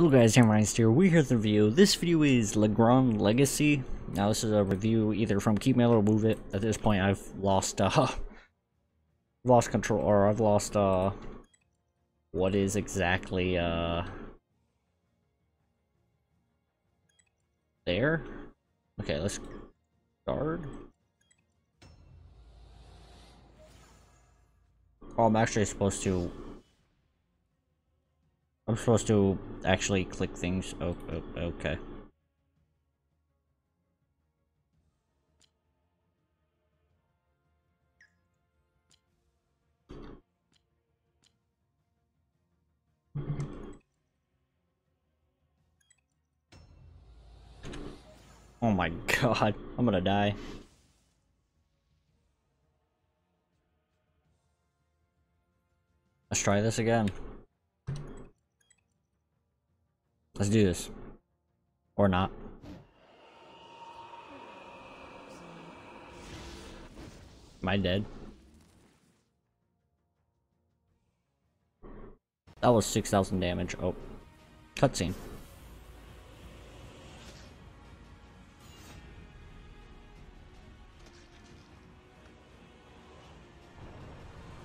Hello guys, Hammerheist here. We're here to review. This video is Legrand Legacy. Now this is a review either from Keymailer or Woovit. At this point I've lost uh lost control or I've lost uh what is exactly uh there? Okay, let's guard. Oh, I'm actually supposed to I'm supposed to actually click things. Oh, oh, okay. Oh my god, I'm gonna die. Let's try this again. Let's do this. Or not. Am I dead? That was 6,000 damage. Oh. Cutscene.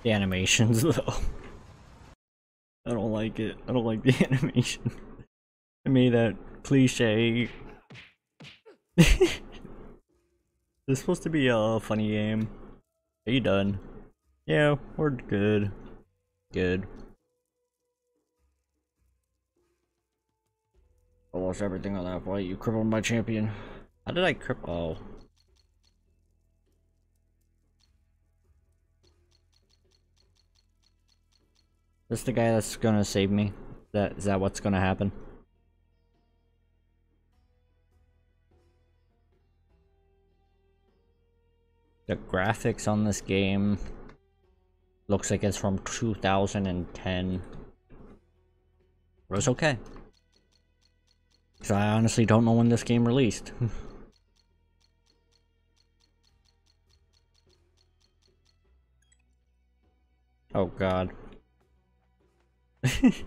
The animations, though. I don't like it. I don't like the animation. I made that cliche. this is supposed to be a funny game. Are you done? Yeah, we're good. Good. I lost everything on that fight. You crippled my champion. How did I cripple? Oh. This the guy that's gonna save me? That is that what's gonna happen? The graphics on this game looks like it's from 2010. But it's okay. Because I honestly don't know when this game released. oh god. it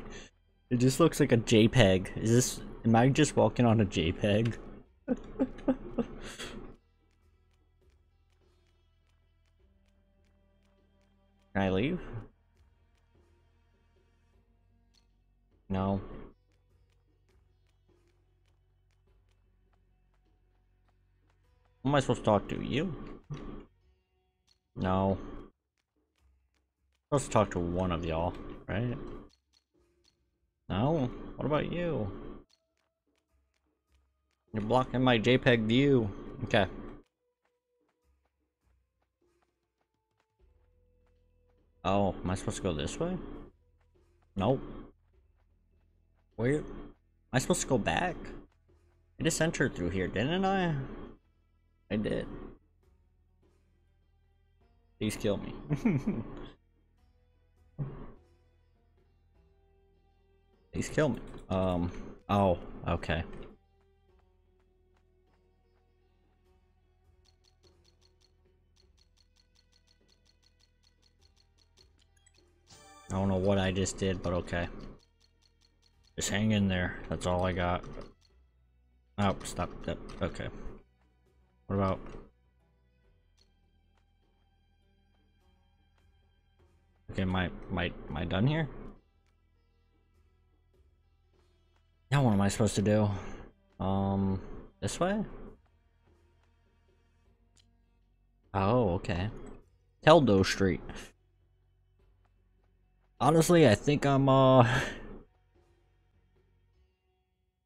just looks like a JPEG. Is this... Am I just walking on a JPEG? Can I leave? No. Am I supposed to talk to? You? No. Supposed to talk to one of y'all, right? No? What about you? You're blocking my JPEG view. Okay. Oh, am I supposed to go this way? Nope. Where? Am I supposed to go back? I just entered through here, didn't I? I did. Please kill me. Please kill me. Um, oh, okay. I don't know what I just did, but okay. Just hang in there. That's all I got. Oh, stop. Okay. What about... Okay, my, my, am I done here? Now what am I supposed to do? Um, this way? Oh, okay. Teldo Street. Honestly, I think I'm, uh...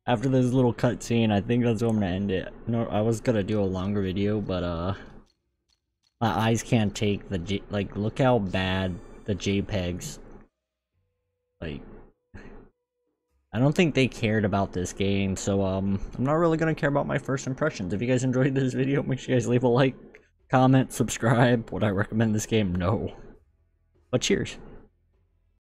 After this little cutscene, I think that's where I'm gonna end it. No, I was gonna do a longer video, but, uh... My eyes can't take the J- like, look how bad the JPEGs... Like... I don't think they cared about this game, so, um... I'm not really gonna care about my first impressions. If you guys enjoyed this video, make sure you guys leave a like, comment, subscribe. Would I recommend this game? No. But cheers.